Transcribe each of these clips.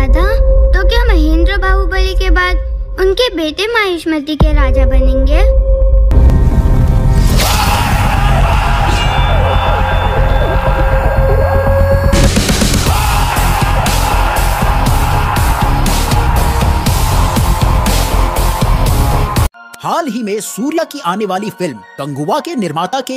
दादा तो क्या महेंद्र बाहुबली के बाद उनके बेटे माहिष्मती के राजा बनेंगे? हाल ही में सूर्या की आने वाली फ़िल्म कंगुआ के निर्माता के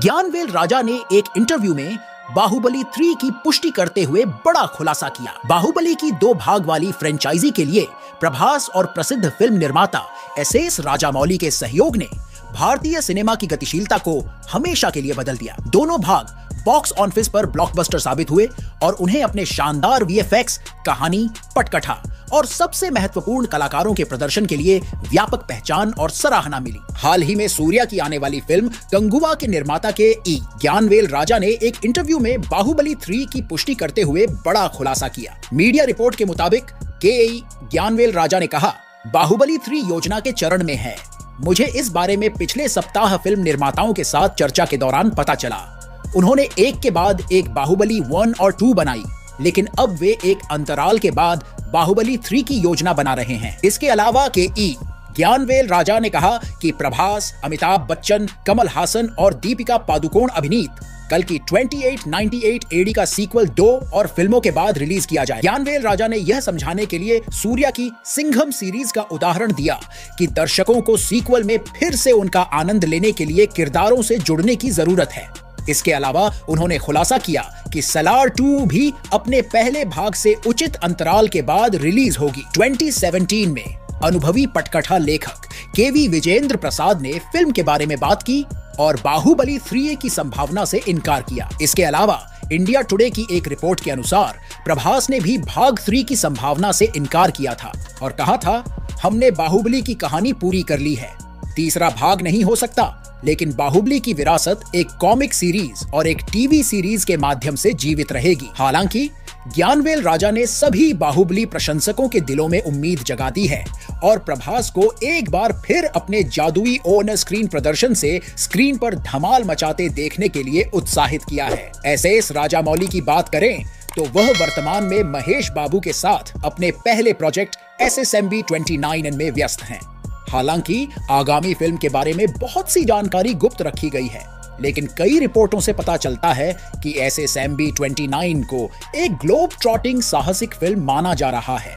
ज्ञानवेल राजा ने एक इंटरव्यू में बाहुबली थ्री की पुष्टि करते हुए बड़ा खुलासा किया। बाहुबली की दो भाग वाली फ्रेंचाइजी के लिए प्रभास और प्रसिद्ध फ़िल्म निर्माता एस एस राजामौली के सहयोग ने भारतीय सिनेमा की गतिशीलता को हमेशा के लिए बदल दिया। दोनों भाग बॉक्स ऑफ़िस पर ब्लॉकबस्टर साबित हुए और उन्हें अपने शानदार वीएफएक्स कहानी, पटकथा और सबसे महत्वपूर्ण कलाकारों के प्रदर्शन के लिए व्यापक पहचान और सराहना मिली। हाल ही में सूर्या की आने वाली फ़िल्म गंगुआ के निर्माता के ई ज्ञानवेल राजा ने एक इंटरव्यू में बाहुबली थ्री की पुष्टि करते हुए बड़ा खुलासा किया। मीडिया रिपोर्ट के मुताबिक के ई ज्ञानवेल राजा ने कहा, बाहुबली थ्री योजना के चरण में है। मुझे इस बारे में पिछले सप्ताह फ़िल्म निर्माताओं के साथ चर्चा के दौरान पता चला। उन्होंने एक के बाद एक बाहुबली वन और टू बनाई, लेकिन अब वे एक अंतराल के बाद बाहुबली थ्री की योजना बना रहे हैं। इसके अलावा के ई, ज्ञानवेल राजा ने कहा कि प्रभास, अमिताभ बच्चन, कमल हासन और दीपिका पादुकोण अभिनीत, कल की 2898 एडी का सीक्वल दो और फ़िल्मों के बाद रिलीज़ किया जाए। ज्ञानवेल राजा ने यह समझाने के लिए सूर्या की सिंघम सीरीज़ का उदाहरण दिया कि दर्शकों को सीक्वल में फिर से उनका आनंद लेने के लिए किरदारों से जुड़ने की ज़रूरत है। इसके अलावा उन्होंने खुलासा किया कि सलार 2 भी अपने पहले भाग से उचित अंतराल के बाद रिलीज़ होगी 2017 में। अनुभवी पटकथा लेखक केवी विजेंद्र प्रसाद ने फ़िल्म के बारे में बात की और बाहुबली थ्री की संभावना से इनकार किया। इसके अलावा इंडिया टुडे की एक रिपोर्ट के अनुसार प्रभास ने भी भाग थ्री की संभावना से इनकार किया था और कहा था, हमने बाहुबली की कहानी पूरी कर ली है। तीसरा भाग नहीं हो सकता। लेकिन बाहुबली की विरासत एक कॉमिक सीरीज़ और एक टीवी सीरीज़ के माध्यम से जीवित रहेगी। हालाँकि, ज्ञानवेल राजा ने सभी बाहुबली प्रशंसकों के दिलों में उम्मीद जगा दी है और प्रभास को एक बार फिर अपने जादुई ओन स्क्रीन प्रदर्शन से स्क्रीन पर धमाल मचाते देखने के लिए उत्साहित किया है। ऐसे इस राजा मौली की बात करें तो वह वर्तमान में महेश बाबू के साथ अपने पहले project S S M B twenty nine में व्यस्त हैं। हालाँकि आगामी फ़िल्म के बारे में बहुत सी जानकारी गुप्त रखी गई है, लेकिन कई रिपोर्टों से पता चलता है कि S S M B twenty nine को एक ग्लोब ट्रॉटिंग साहसिक फ़िल्म माना जा रहा है।